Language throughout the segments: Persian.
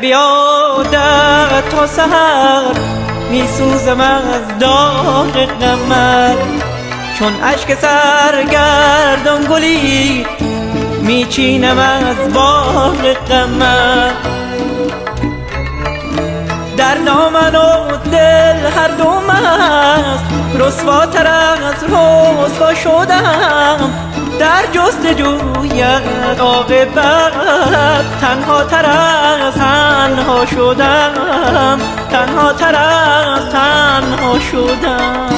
بیادت تا سهر میسوزم از داغ غمت چون اشک سرگردان گلی میچینم از باغ غمت در دامن و دل هر دو مست رسواتر از رسوا شدم. جست جویت عاقبت. تنها تر از تنها شدم. تنها تر از تنها شدم.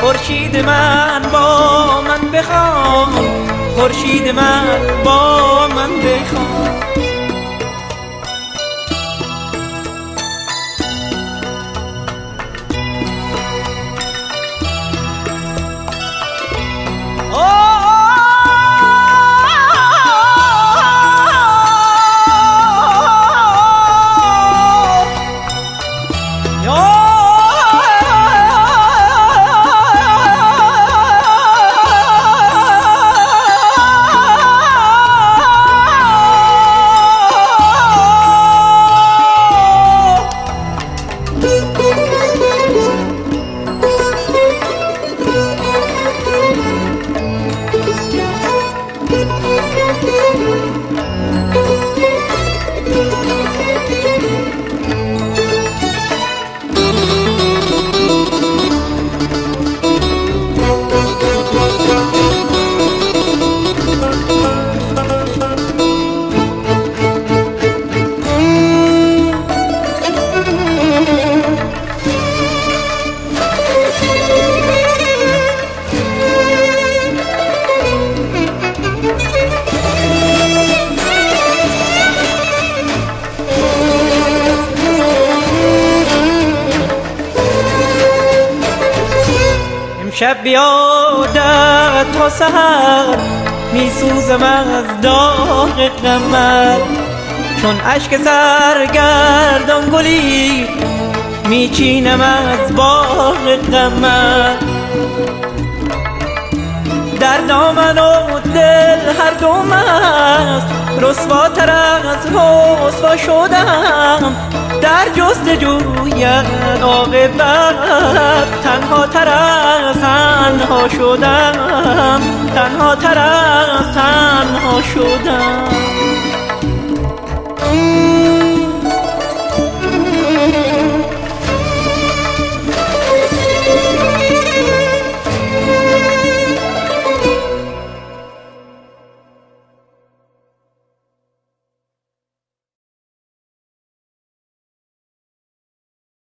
خورشید من با من بخوان خورشید من با من بخوان. شب بیادت تا سهر میسوزم از داغ غمت چون اشک سرگردان گلی میچینم از باغ غمت در دامن و دل هر دو مست رسواتر از رسوا شدم. در جست جویت عاقبت تنها تر از تنها شدم. تنها تر از تنها شدم.